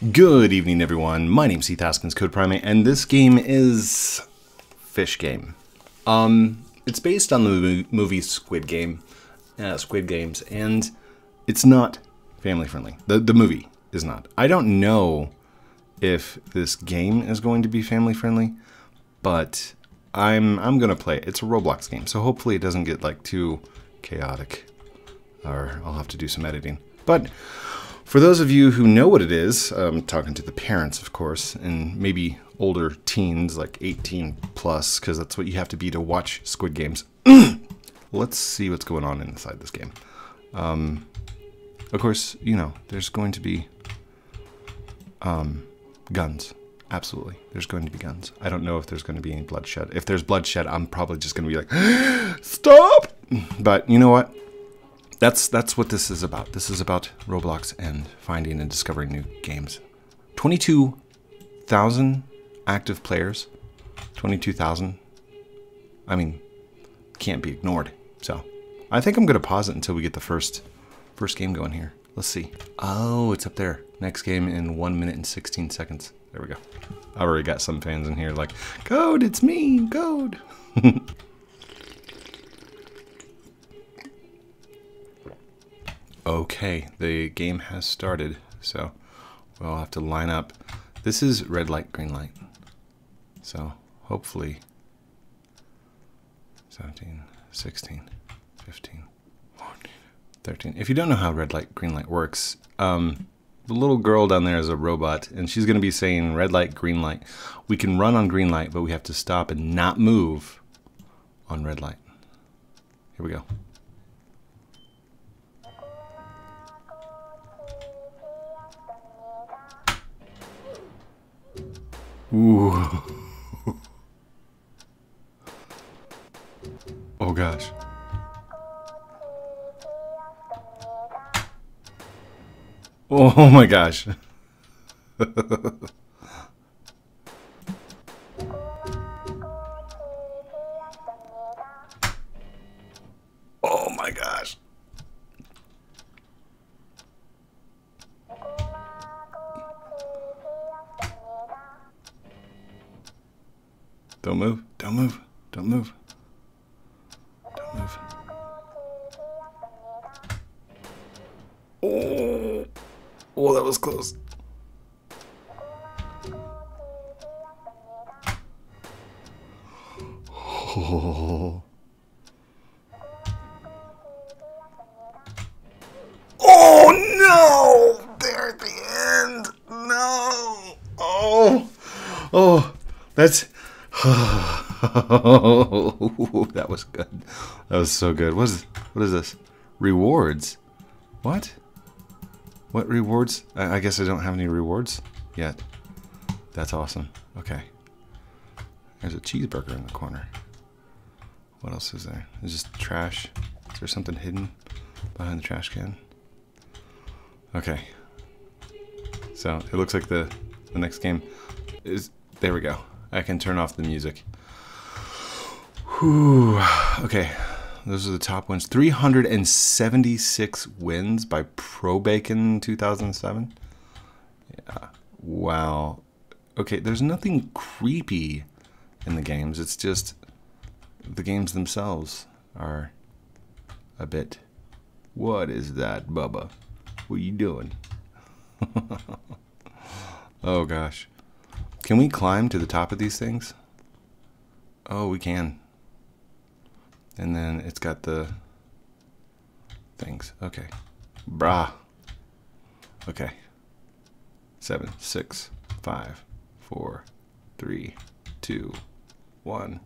Good evening, everyone. My name's Heath Haskins, CodePrime8, and this game is Fish Game. Um, it's based on the movie Squid Game, uh, Squid Games, and it's not family friendly. The the movie is not. I don't know if this game is going to be family friendly, but I'm I'm gonna play it. It's a Roblox game, so hopefully it doesn't get like too chaotic, or I'll have to do some editing. But for those of you who know what it is, I'm talking to the parents, of course, and maybe older teens, like 18 plus, because that's what you have to be to watch Squid Games. Let's see what's going on inside this game. Um, of course, you know, there's going to be um, guns. Absolutely. There's going to be guns. I don't know if there's going to be any bloodshed. If there's bloodshed, I'm probably just going to be like, stop! But you know what? That's that's what this is about. This is about Roblox and finding and discovering new games. 22,000 active players. 22,000. I mean, can't be ignored. So, I think I'm going to pause it until we get the first first game going here. Let's see. Oh, it's up there. Next game in 1 minute and 16 seconds. There we go. I've already got some fans in here like, "Code, it's me, Code." Okay, the game has started, so we'll have to line up. This is red light, green light. So hopefully 17, 16, 15, 14, 13. If you don't know how red light, green light works, um, the little girl down there is a robot, and she's going to be saying red light, green light. We can run on green light, but we have to stop and not move on red light. Here we go. Oh gosh. Oh my gosh. Oh, oh that was close. Oh. Oh no! There at the end. No. Oh. Oh. That's that was good. That was so good. What is what is this? Rewards? What? What rewards? I, I guess I don't have any rewards yet. That's awesome. Okay. There's a cheeseburger in the corner. What else is there? Is just trash? Is there something hidden behind the trash can? Okay. So it looks like the the next game is there we go. I can turn off the music. Whew. Okay, those are the top wins. 376 wins by ProBacon 2007. Yeah. Wow. Okay, there's nothing creepy in the games. It's just the games themselves are a bit. What is that, Bubba? What are you doing? oh gosh. Can we climb to the top of these things? Oh, we can. And then it's got the things. Okay. Brah. Okay. Seven, six, five, four, three, two, one.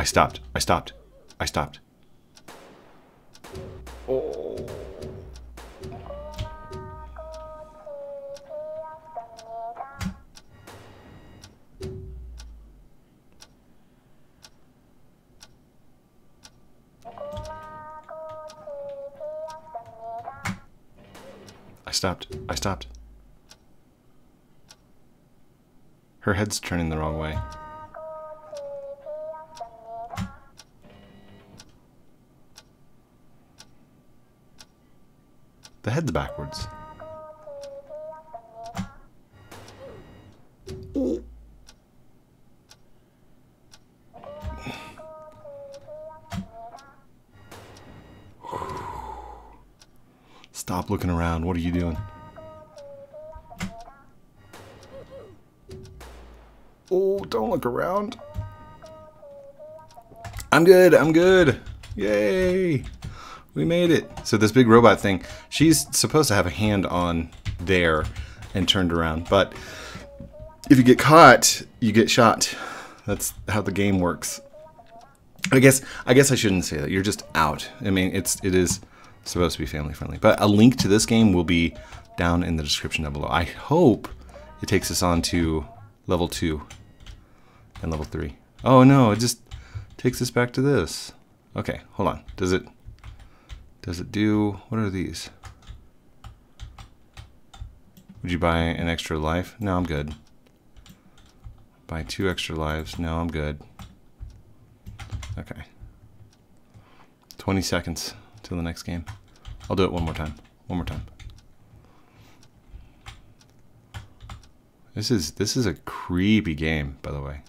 I stopped. I stopped. I stopped. stopped. I stopped. Her head's turning the wrong way. The head's backwards. Looking around. What are you doing? Oh, don't look around. I'm good. I'm good. Yay. We made it. So this big robot thing, she's supposed to have a hand on there and turned around. But if you get caught, you get shot. That's how the game works. I guess I guess I shouldn't say that. You're just out. I mean, it's it is supposed to be family friendly. But a link to this game will be down in the description down below. I hope it takes us on to level 2 and level 3. Oh no, it just takes us back to this. Okay, hold on. Does it does it do what are these? Would you buy an extra life? No, I'm good. Buy two extra lives. No, I'm good. Okay. 20 seconds till the next game. I'll do it one more time. One more time. This is this is a creepy game, by the way.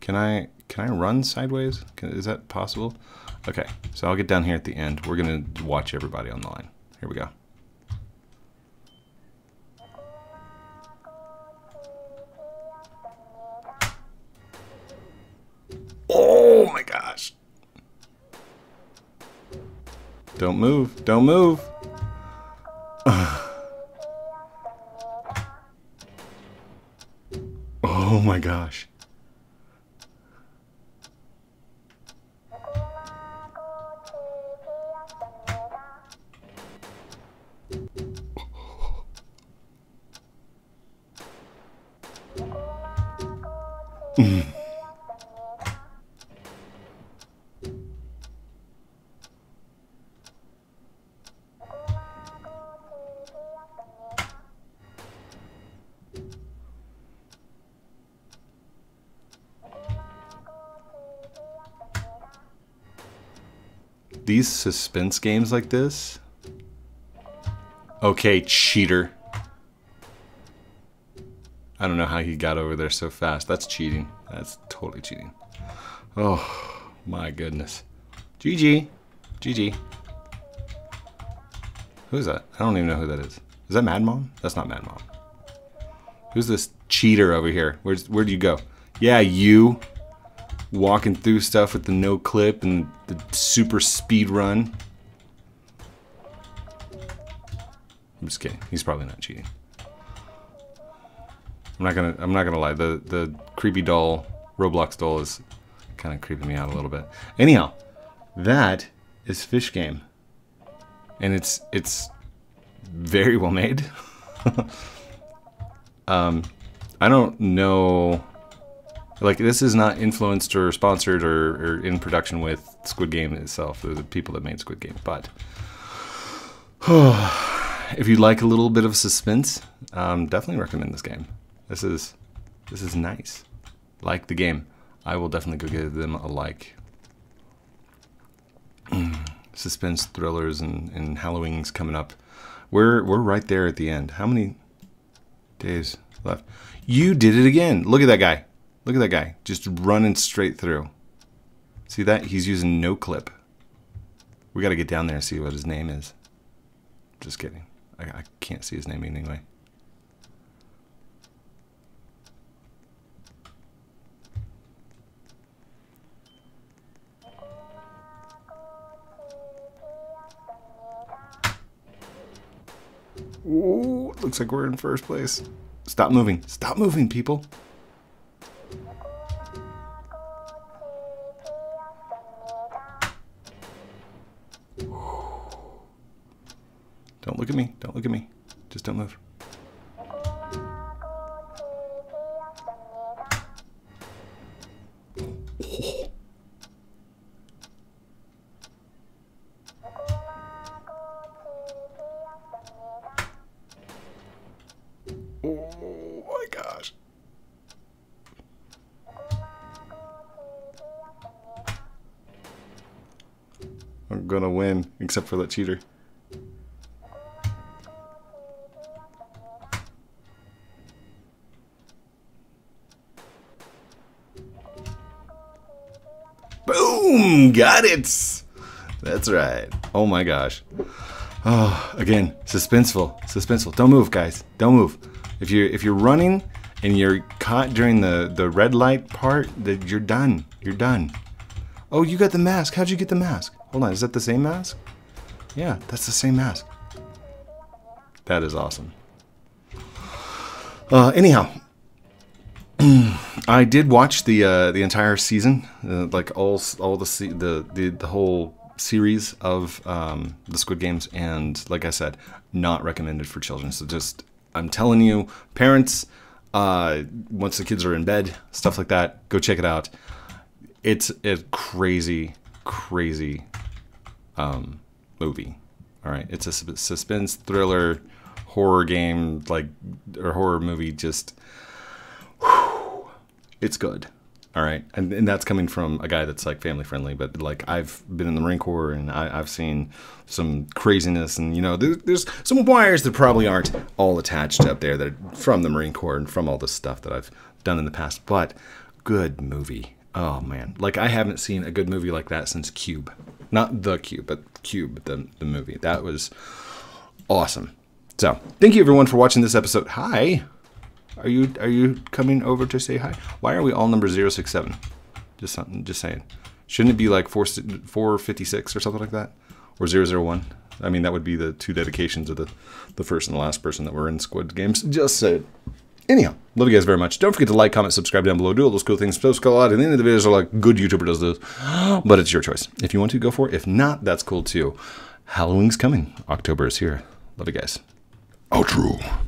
Can I can I run sideways? Can, is that possible? Okay, so I'll get down here at the end. We're gonna watch everybody on the line. Here we go. Oh Don't move. Don't move. oh my gosh. Hmm. These suspense games like this. Okay, cheater. I don't know how he got over there so fast. That's cheating. That's totally cheating. Oh, my goodness. GG. GG. Who's that? I don't even know who that is. Is that Mad Mom? That's not Mad Mom. Who's this cheater over here? Where's Where'd you go? Yeah, you walking through stuff with the no clip and the super speed run. I'm just kidding. He's probably not cheating. I'm not gonna. I'm not gonna lie. The the creepy doll, Roblox doll, is kind of creeping me out a little bit. Anyhow, that is Fish Game, and it's it's very well made. um, I don't know like this is not influenced or sponsored or, or in production with Squid Game itself, the people that made Squid Game. But if you like a little bit of suspense, um, definitely recommend this game. This is this is nice. Like the game, I will definitely go give them a like. suspense thrillers and, and Halloween's coming up. We're we're right there at the end. How many days left? You did it again. Look at that guy. Look at that guy, just running straight through. See that? He's using no clip. We got to get down there and see what his name is. Just kidding. I, I can't see his name anyway. Ooh, looks like we're in first place. Stop moving. Stop moving, people. Don't look at me. Don't look at me. Just don't move. Oh my gosh. I'm gonna win, except for that cheater. Boom! Got it! That's right. Oh my gosh. Oh, again, suspenseful, suspenseful. Don't move, guys. Don't move. If you're if you're running and you're caught during the the red light part, that you're done. You're done. Oh, you got the mask. How'd you get the mask? Hold on, is that the same mask? Yeah, that's the same mask. That is awesome. Uh, anyhow, I did watch the uh, the entire season, uh, like all all the, the the the whole series of um, the Squid Games, and like I said, not recommended for children. So just I'm telling you, parents, uh, once the kids are in bed, stuff like that, go check it out. It's a crazy, crazy um, movie. All right, it's a suspense thriller horror game, like or horror movie. Just it's good. All right, and, and that's coming from a guy that's like family friendly. But like I've been in the Marine Corps and I, I've seen some craziness, and you know there, there's some wires that probably aren't all attached up there that are from the Marine Corps and from all this stuff that I've done in the past. But good movie. Oh man, like I haven't seen a good movie like that since Cube. Not the Cube, but Cube, the the movie. That was awesome. So thank you everyone for watching this episode. Hi. Are you are you coming over to say hi? Why are we all number 067? Just something just saying. Shouldn't it be like 4 456 or something like that? Or 001? I mean that would be the two dedications of the the first and the last person that were in Squid Games. Just say Anyhow, love you guys very much. Don't forget to like, comment, subscribe down below. Do all those cool things. Post a lot. And the end of the videos are like good YouTuber does those. But it's your choice. If you want to, go for it. If not, that's cool too. Halloween's coming. October is here. Love you guys. Outro.